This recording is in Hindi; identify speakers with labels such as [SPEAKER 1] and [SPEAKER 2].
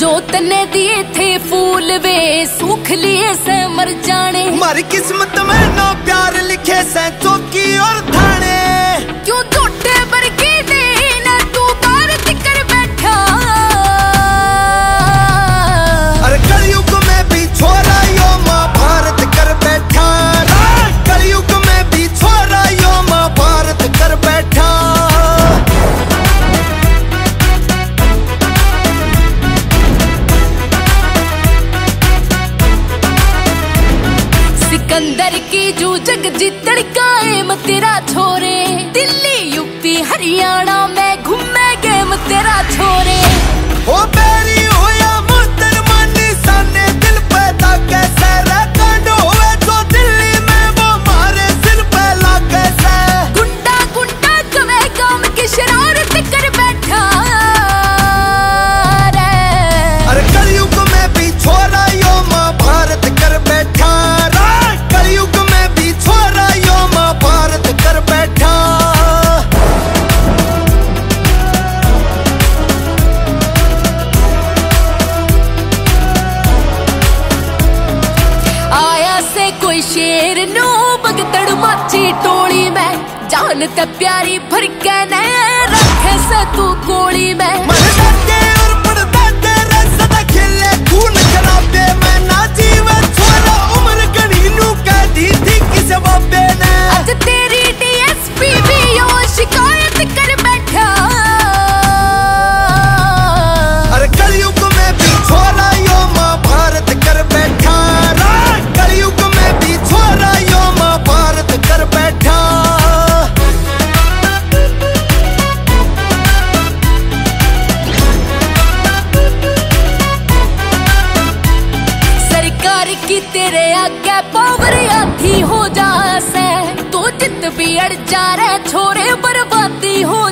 [SPEAKER 1] जोतने दिए थे फूल, वे सूख लिए, से मर जाने।
[SPEAKER 2] मर किस्मत में ना प्यार लिखे से, चौकी और धान।
[SPEAKER 1] अंदर की जू जग जितड़ का एम तेरा छोरे। दिल्ली, यूपी, हरियाणा में घूमे गेम तेरा छोरे। मन ते प्यारी भर के ने रखे से तू गोली में पावर अथी हो जा सै। तू तो जित भी अड़ जा रे छोरे बर्बादी हो